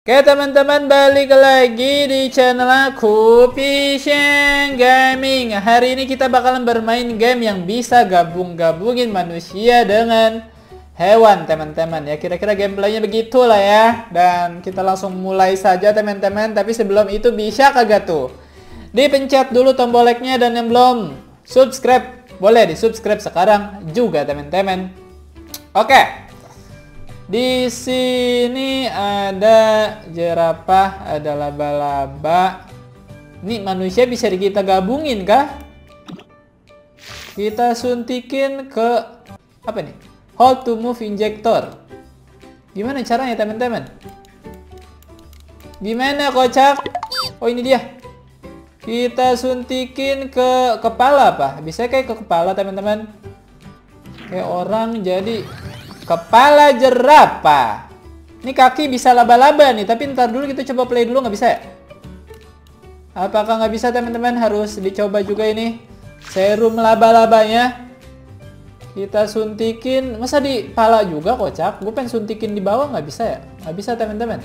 Oke teman-teman balik lagi di channel aku Pishen Gaming. Hari ini kita bakalan bermain game yang bisa gabung-gabungin manusia dengan hewan teman-teman. Ya Kira-kira gameplaynya begitulah ya. Dan kita langsung mulai saja teman-teman. Tapi sebelum itu bisa kagak tuh? Dipencet dulu tombol like-nya dan yang belum subscribe. Boleh di subscribe sekarang juga teman-teman. Oke di sini ada jerapah, ada laba-laba. Ini manusia bisa kita gabungin kah? Kita suntikin ke apa nih? Hold to move injector. Gimana caranya teman-teman? Gimana kocak? Oh ini dia. Kita suntikin ke kepala apa? Bisa kayak ke kepala teman-teman. Kayak orang jadi Kepala jerapah. Ini kaki bisa laba-laba nih, tapi ntar dulu kita coba play dulu nggak bisa ya? Apakah nggak bisa teman-teman? Harus dicoba juga ini. Serum laba-labanya. Kita suntikin. Masa di pala juga kocak? Gue pengen suntikin di bawah nggak bisa ya? Nggak bisa teman-teman.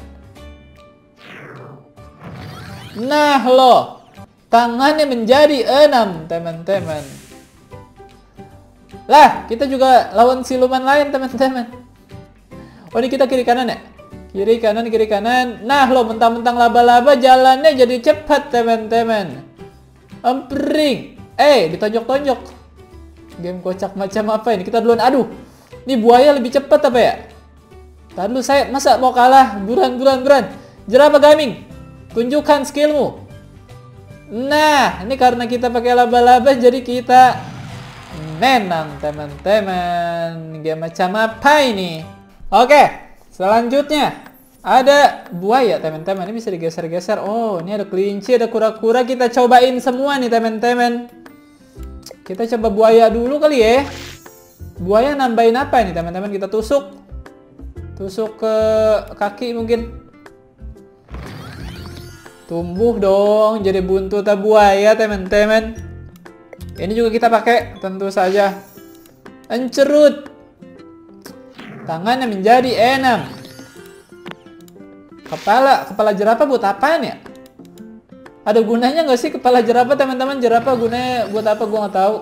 Nah loh. Tangannya menjadi enam teman-teman. Lah, kita juga lawan siluman lain, teman-teman. Oh, ini kita kiri kanan ya? Kiri kanan, kiri kanan. Nah, lo mentang-mentang laba-laba jalannya jadi cepat, teman-teman. Empring. Eh, ditonjok-tonjok. Game kocak macam apa ini? Kita duluan. Aduh, ini buaya lebih cepat apa ya? Tadi dulu saya masa mau kalah? Buran, buran, buran. Jerapah gaming. Tunjukkan skillmu. Nah, ini karena kita pakai laba-laba jadi kita menang teman-teman game macam apa ini? Oke selanjutnya. Ada buaya teman-teman ini bisa digeser-geser. Oh ini ada kelinci ada kura-kura. Kita cobain semua nih teman-teman kita coba buaya dulu kali ya. Buaya nambahin apa ini teman-teman kita tusuk. Tusuk ke kaki mungkin. Tumbuh dong jadi buntut buaya teman-teman ini juga kita pakai tentu saja. Encerut. Tangannya menjadi enam. Kepala, kepala jerapah buat apaan ya? Ada gunanya nggak sih kepala jerapah teman-teman? Jerapah gunanya buat apa? Gue nggak tahu.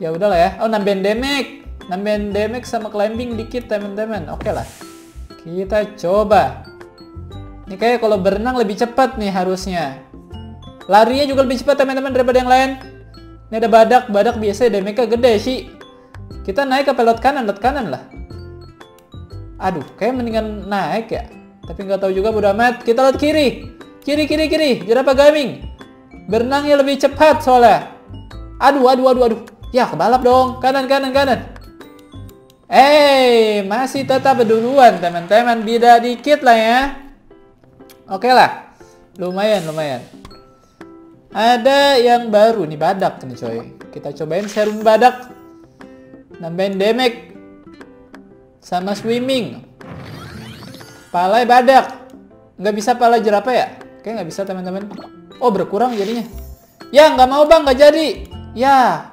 Ya udahlah ya. Oh nambahin damage, nambahin damage sama climbing dikit teman-teman. Oke lah. Kita coba. Ini kayak kalau berenang lebih cepat nih harusnya. Larinya juga lebih cepat teman-teman daripada yang lain. Ini ada badak, badak biasa damage gede sih. Kita naik ke pelot kanan, lot kanan lah. Aduh, kayak mendingan naik ya. Tapi nggak tahu juga bodo amat. Kita lot kiri. Kiri, kiri, kiri. Jerapah gaming. Berenangnya lebih cepat soalnya. Aduh, aduh, aduh, aduh. Ya, kebalap dong. Kanan, kanan, kanan. Eh, masih tetap duluan teman-teman. Beda dikit lah ya. Oke lah. Lumayan, lumayan. Ada yang baru nih badak nih coy. Kita cobain serum badak. Nambahin damage. Sama swimming. Palai badak. Nggak bisa pala jerapah ya? Kayak nggak bisa teman-teman. Oh berkurang jadinya. Ya nggak mau bang nggak jadi. Ya.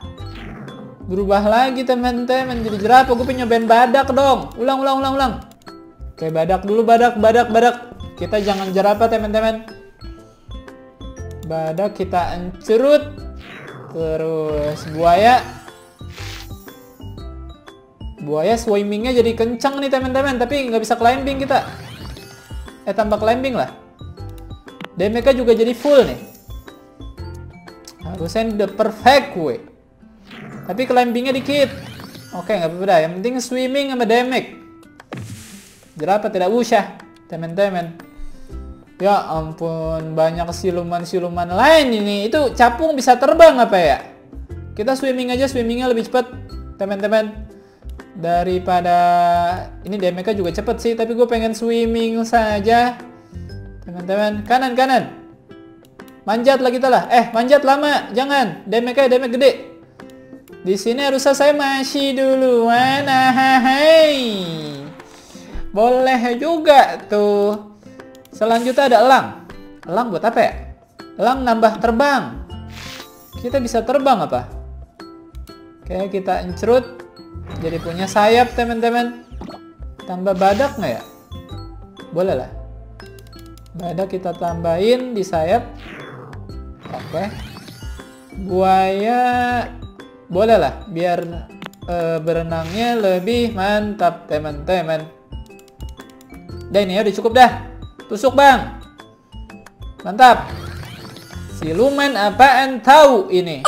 Berubah lagi teman-teman jadi jerapah. Gue pengen nyobain badak dong. Ulang ulang ulang ulang. Oke badak dulu badak badak badak. Kita jangan jerapah teman-teman badak kita encerut. Terus buaya. Buaya swimmingnya jadi kencang nih teman-teman. Tapi nggak bisa climbing kita. Eh tambah climbing lah. Damage juga jadi full nih. Harusnya the perfect way tapi climbingnya dikit. Oke nggak apa-apa yang penting swimming sama damage. Jerapah tidak usah teman-teman Ya ampun, banyak siluman-siluman lain ini. Itu capung bisa terbang apa ya? Kita swimming aja, swimmingnya lebih cepat, teman-teman. Daripada ini damage juga cepet sih, tapi gue pengen swimming saja. Teman-teman, kanan kanan. Manjat lah kita lah. Eh, manjat lama, jangan. Damage-nya damage gede. Di sini harus saya masih duluan. Nah, hai. Boleh juga tuh. Selanjutnya ada elang. Elang buat apa ya? Elang nambah terbang. Kita bisa terbang apa? Oke, kita encerut. Jadi punya sayap, teman-teman. Tambah badak nggak ya? Boleh lah. Badak kita tambahin di sayap. Oke. Buaya boleh lah biar uh, berenangnya lebih mantap teman-teman. Dan ini ya udah cukup dah. Tusuk bang. Mantap. Siluman apaan tahu ini?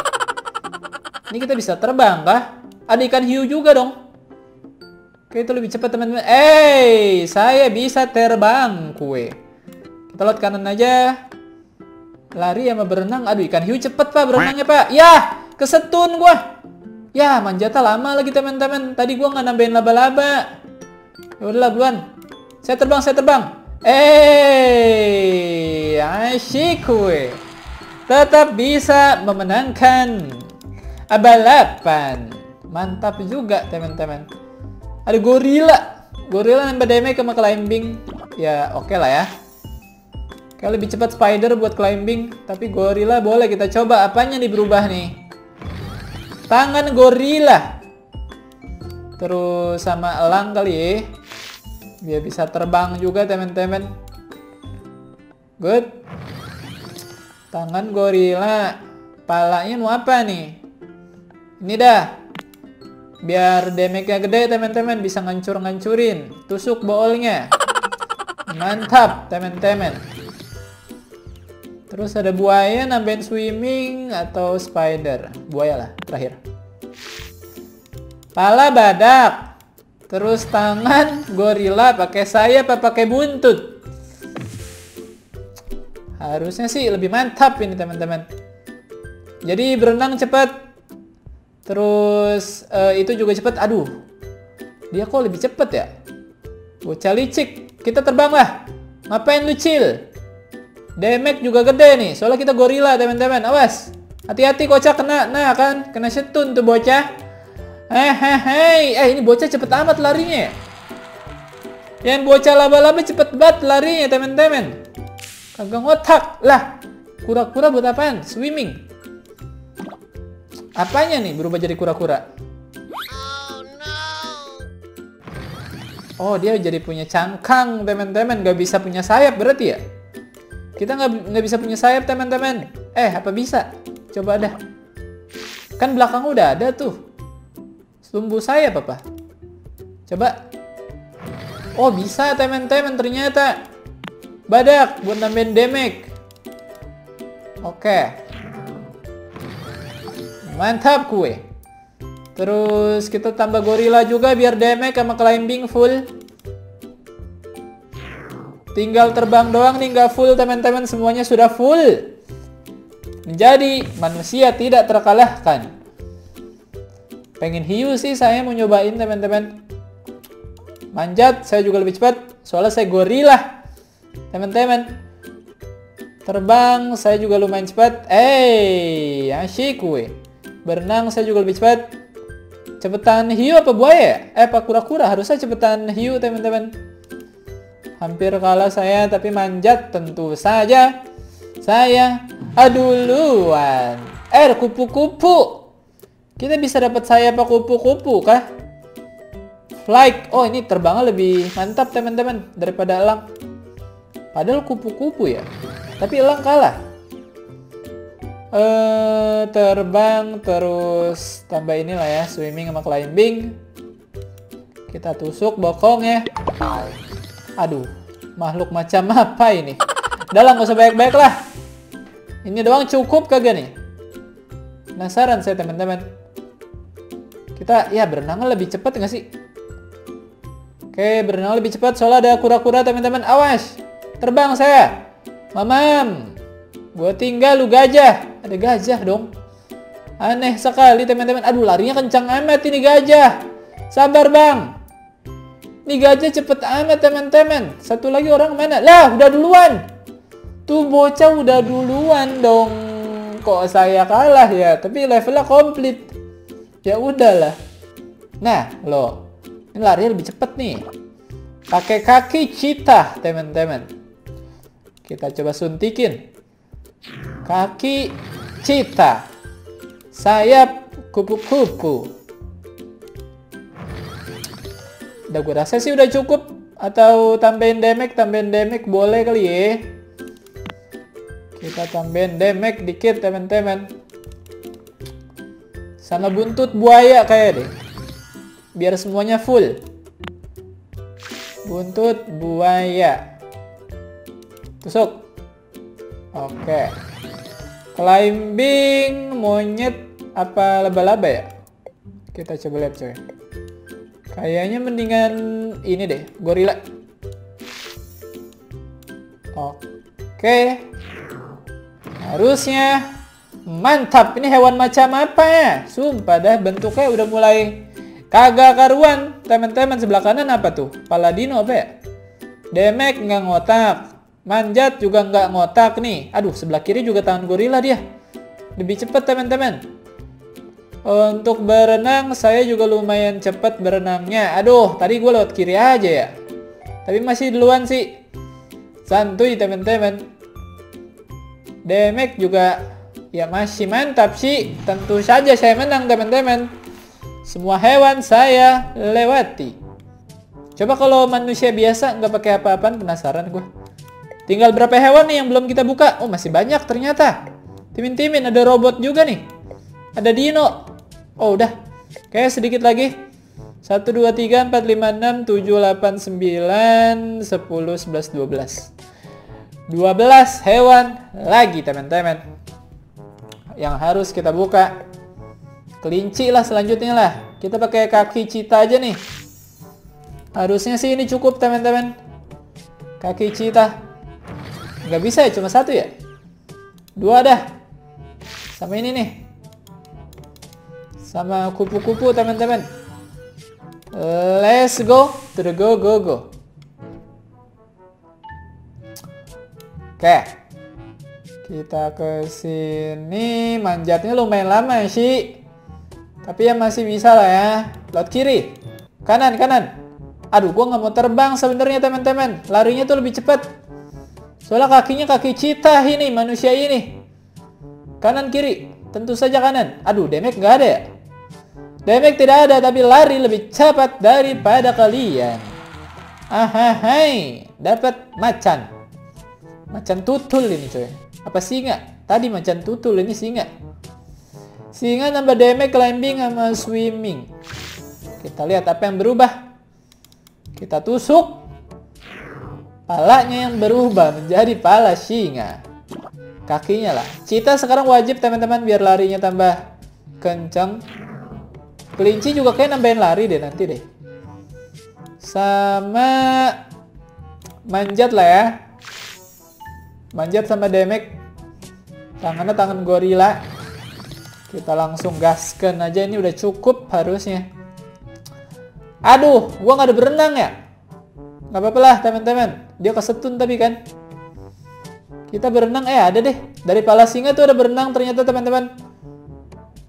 Ini kita bisa terbang kah? Ada ikan hiu juga dong. Oke itu lebih cepat teman-teman. Eh, saya bisa terbang kue. Kita lewat kanan aja. Lari sama berenang. Aduh, ikan hiu cepet pak berenangnya pak. Ya, kesetun gua. Ya, manjata lama lagi teman-teman. Tadi gua nggak nambahin laba-laba. Ya udahlah buruan. Saya terbang, saya terbang. Eh, asyik gue. Tetap bisa memenangkan balapan. Mantap juga teman-teman. Ada gorila. Gorila nambah damage sama climbing. Ya, oke okay lah ya. Kayak lebih cepat spider buat climbing, tapi gorila boleh kita coba apanya nih berubah nih. Tangan gorila. Terus sama elang kali ya. Biar bisa terbang juga teman-teman. Good. Tangan gorila. Palanya mau apa nih? Ini dah. Biar damage-nya gede teman-teman bisa ngancur-ngancurin. Tusuk bolnya. Mantap teman-teman. Terus ada buaya nambahin swimming atau spider. Buaya lah, terakhir. Pala badak. Terus tangan gorila pakai sayap apa pakai buntut? Harusnya sih lebih mantap ini teman-teman. Jadi berenang cepat. Terus uh, itu juga cepat. Aduh. Dia kok lebih cepat ya? Bocah licik. Kita terbang lah. Ngapain lu chill? Damage juga gede nih. Soalnya kita gorila, teman-teman. Awas. Hati-hati kocak kena. Nah, kan. Kena setun tuh bocah. Hehehe. Eh, ini bocah cepet amat larinya. Yang bocah laba-laba cepet banget larinya, teman-teman. Kagak ngotak. Lah. Kura-kura buat apaan? Swimming. Apanya nih berubah jadi kura-kura? Oh, dia jadi punya cangkang, teman-teman. Gak bisa punya sayap berarti ya? Kita nggak nggak bisa punya sayap teman-teman. Eh, apa bisa? Coba dah. Kan belakang udah ada tuh. Sumbu sayap apa? Coba. Oh, bisa teman-teman ternyata. Badak buat nambahin damage. Oke. Mantap kue. Terus kita tambah gorila juga biar damage sama climbing full. Tinggal terbang doang nih nggak full teman-teman semuanya sudah full. Menjadi manusia tidak terkalahkan. Pengen hiu sih saya mau nyobain teman-teman. Manjat saya juga lebih cepat soalnya saya gorila. Teman-teman. Terbang saya juga lumayan cepat. Eh, asyik. Berenang saya juga lebih cepat. Cepetan hiu apa buaya? Eh, apa kura-kura? Harusnya cepetan hiu teman-teman. Hampir kalah saya tapi manjat tentu saja. Saya aduluan. Er kupu-kupu. Kita bisa dapat saya apa kupu-kupu kah? Flight. Oh ini terbangnya lebih mantap teman-teman daripada elang. Padahal kupu-kupu ya. Tapi elang kalah. Eh terbang terus tambah inilah ya swimming sama climbing. Kita tusuk bokong ya. Aduh, makhluk macam apa ini? Udah lah, gak usah baik-baik lah. Ini doang cukup kagak nih? Penasaran saya teman-teman. Kita ya berenang lebih cepat nggak sih? Oke, berenang lebih cepat soalnya ada kura-kura teman-teman. Awas, terbang saya. Mamam, gue tinggal lu gajah. Ada gajah dong. Aneh sekali teman-teman. Aduh larinya kencang amat ini gajah. Sabar bang. Nih gajah cepet amat teman-teman. Satu lagi orang mana? Lah, udah duluan. Tuh bocah udah duluan dong. Kok saya kalah ya? Tapi levelnya komplit. Ya udahlah. Nah, lo. Ini lari lebih cepet nih. Pakai kaki cita, teman-teman. Kita coba suntikin. Kaki cita. Sayap kupu-kupu. Udah gue rasa sih udah cukup. Atau tambahin damage, tambahin damage boleh kali ya. Kita tambahin damage dikit teman-teman. Sama buntut buaya kayak deh. Biar semuanya full. Buntut buaya. Tusuk. Oke. Climbing monyet apa laba-laba ya? Kita coba lihat coy. Kayaknya mendingan ini deh, gorila. Oke. Harusnya mantap. Ini hewan macam apa ya? Sumpah dah bentuknya udah mulai kagak karuan. Teman-teman sebelah kanan apa tuh? Paladino apa ya? Demek nggak ngotak. Manjat juga nggak ngotak nih. Aduh, sebelah kiri juga tangan gorila dia. Lebih cepat teman-teman. Untuk berenang saya juga lumayan cepat berenangnya. Aduh, tadi gue lewat kiri aja ya. Tapi masih duluan sih. Santuy teman-teman. Demek juga ya masih mantap sih. Tentu saja saya menang teman-teman. Semua hewan saya lewati. Coba kalau manusia biasa nggak pakai apa-apaan penasaran gue. Tinggal berapa hewan nih yang belum kita buka? Oh masih banyak ternyata. Timin-timin ada robot juga nih. Ada dino. Oh udah. Kayak sedikit lagi. 1, 2, 3, 4, 5, 6, 7, 8, 9, 10, 11, 12. 12 hewan lagi teman-teman yang harus kita buka. Kelinci lah selanjutnya lah. Kita pakai kaki cita aja nih. Harusnya sih ini cukup teman-teman. Kaki cita. Nggak bisa ya cuma satu ya? Dua dah. Sama ini nih. Sama kupu-kupu teman-teman. Let's go to the go go go. Oke. Kita ke sini. Manjatnya lumayan lama sih. Tapi ya masih bisa lah ya. Laut kiri. Kanan, kanan. Aduh, gua nggak mau terbang sebenarnya teman-teman. Larinya tuh lebih cepat. Soalnya kakinya kaki cita ini, manusia ini. Kanan kiri. Tentu saja kanan. Aduh, damage nggak ada ya? Damage tidak ada, tapi lari lebih cepat daripada kalian. Ahahai, dapat macan. Macan tutul ini coy. Apa singa? Tadi macan tutul ini singa. Singa nambah damage climbing sama swimming. Kita lihat apa yang berubah. Kita tusuk. Palanya yang berubah menjadi pala singa. Kakinya lah. Cita sekarang wajib teman-teman biar larinya tambah kencang. Kelinci juga kayak nambahin lari deh nanti deh. Sama manjat lah ya manjat sama Demek tangannya tangan gorila. Kita langsung gaskan aja ini udah cukup harusnya. Aduh gua nggak ada berenang ya? Nggak apa-apa lah teman-teman dia kesetun tapi kan. Kita berenang eh ada deh. Dari pala singa tuh ada berenang ternyata teman-teman.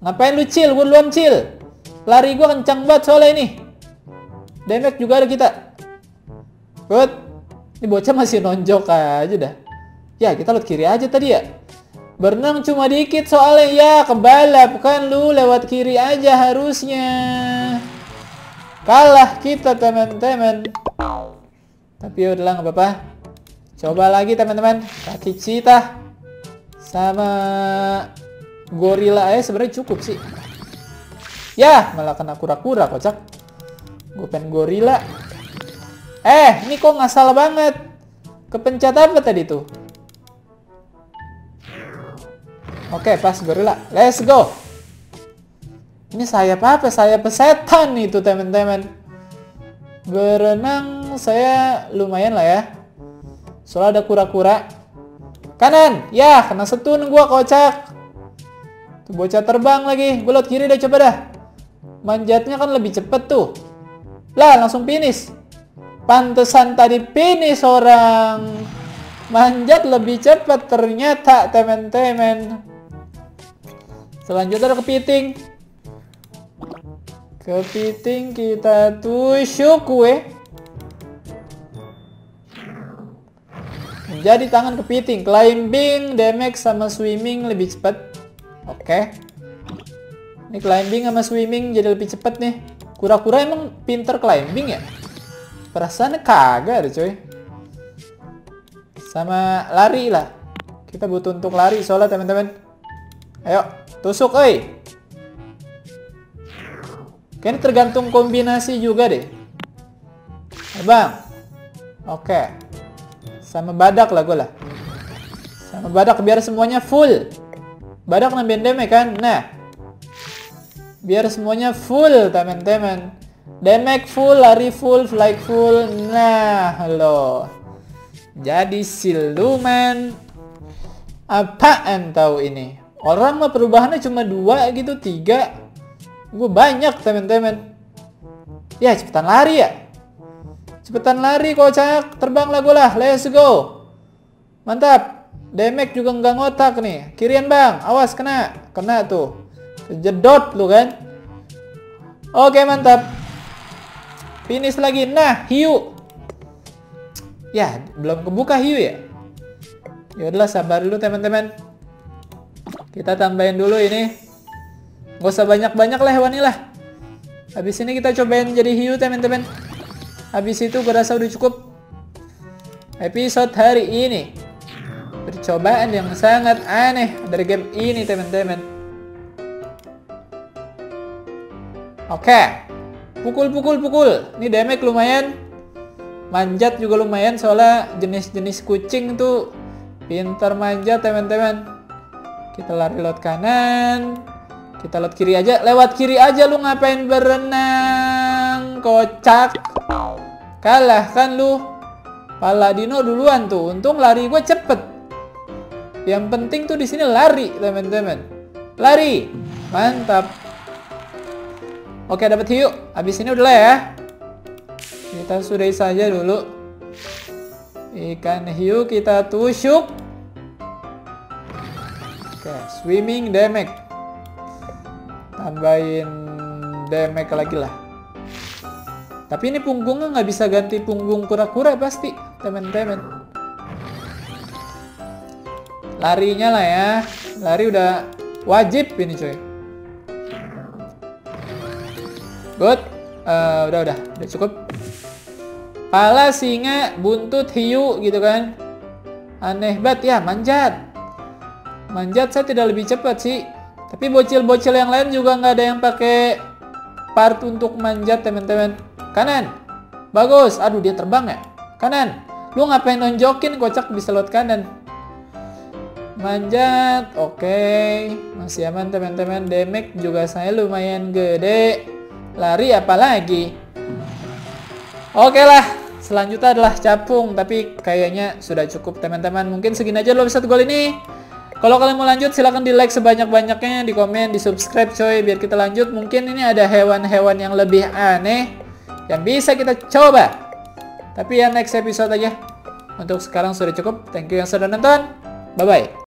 Ngapain lu chill gue duluan chill lari gua kencang banget soalnya ini. Demek juga ada kita. Good. Ini bocah masih nonjok aja dah. Ya kita lewat kiri aja tadi ya. Berenang cuma dikit soalnya ya kebalap kan lu lewat kiri aja harusnya. Kalah kita teman-teman. Tapi ya udahlah nggak apa-apa. Coba lagi teman-teman. Kaki cita sama gorila aja sebenarnya cukup sih. Ya malah kena kura-kura kocak. Gue pengen gorila. Eh ini kok nggak salah banget. Kepencet apa tadi tuh? Oke, pas gorila. Let's go. Ini saya apa? Saya pesetan itu, teman-teman. Berenang saya lumayan lah ya. Soalnya ada kura-kura. Kanan. Ya, kena setun gua kocak. Tuh bocah terbang lagi. Gue liat kiri deh coba dah. Manjatnya kan lebih cepet tuh. Lah, langsung finish. Pantesan tadi finish orang. Manjat lebih cepat ternyata, teman-teman. Selanjutnya ada kepiting. Kepiting kita tusuk kue. Jadi tangan kepiting. Climbing, damage sama swimming lebih cepat. Oke. Ini climbing sama swimming jadi lebih cepat nih. Kura-kura emang pinter climbing ya? Perasaannya kagak ada coy. Sama lari lah. Kita butuh untuk lari soalnya teman-teman. Ayo, tusuk oi. Kayaknya tergantung kombinasi juga deh. Eh, bang. Oke. Sama badak lah gue lah. Sama badak biar semuanya full. Badak nambahin damage kan? Nah. Biar semuanya full teman-teman. Damage full, lari full, flight full. Nah, lo. Jadi siluman apaan tahu ini? Orang mah perubahannya cuma dua gitu, tiga. Gue banyak teman-teman. Ya cepetan lari ya. Cepetan lari kocak. Terbang lah gue lah. Let's go. Mantap. Damage juga nggak ngotak nih. Kirian bang. Awas kena. Kena tuh. Jedot lu kan. Oke mantap. Finish lagi. Nah hiu. Ya belum kebuka hiu ya. Ya sabar dulu teman-teman. Kita tambahin dulu ini Gak usah banyak-banyak lah hewan ini lah. Habis ini kita cobain jadi hiu teman-teman. Habis itu gue rasa udah cukup. Episode hari ini. Percobaan yang sangat aneh dari game ini teman-teman. Oke. Pukul, pukul, pukul. Ini damage lumayan. Manjat juga lumayan soalnya jenis-jenis kucing tuh pintar manjat teman-teman. Kita lari lot kanan. Kita lewat kiri aja. Lewat kiri aja lu ngapain berenang? Kocak. Kalah kan lu. Paladino duluan tuh. Untung lari gue cepet. Yang penting tuh di sini lari, teman-teman. Lari. Mantap. Oke, dapat hiu. Habis ini udah lah ya. Kita sudahi saja dulu. Ikan hiu kita tusuk. Swimming damage tambahin damage lagi lah. Tapi ini punggungnya nggak bisa ganti punggung kura-kura pasti. Teman-teman larinya lah ya. Lari udah wajib ini coy. Good. Uh, udah udah. Udah cukup. Pala singa buntut hiu gitu kan. Aneh banget. Ya manjat manjat saya tidak lebih cepat sih tapi bocil-bocil yang lain juga nggak ada yang pakai part untuk manjat teman-teman. Kanan. Bagus. Aduh dia terbang ya. Kanan. Lu ngapain nonjokin kocak bisa lewat kanan. Manjat. Oke. Okay. Masih aman teman-teman. Damage juga saya lumayan gede. Lari apalagi. Oke okay lah. Selanjutnya adalah capung. Tapi kayaknya sudah cukup teman-teman. Mungkin segini aja dulu episode gol ini. Kalau kalian mau lanjut silahkan di like sebanyak-banyaknya, di komen, di subscribe coy biar kita lanjut. Mungkin ini ada hewan-hewan yang lebih aneh yang bisa kita coba. Tapi ya next episode aja. Untuk sekarang sudah cukup. Thank you yang sudah nonton. Bye-bye.